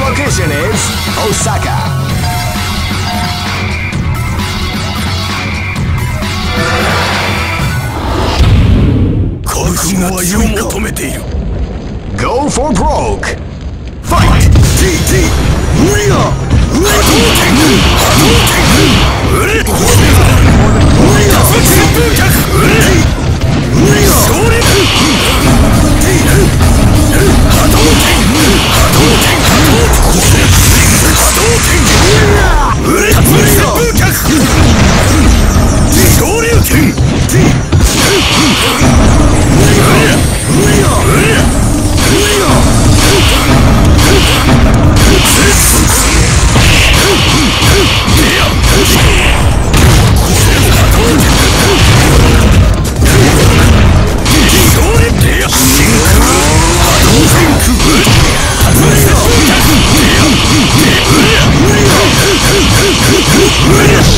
location is Osaka. Go for broke. Fight. Fight. Finish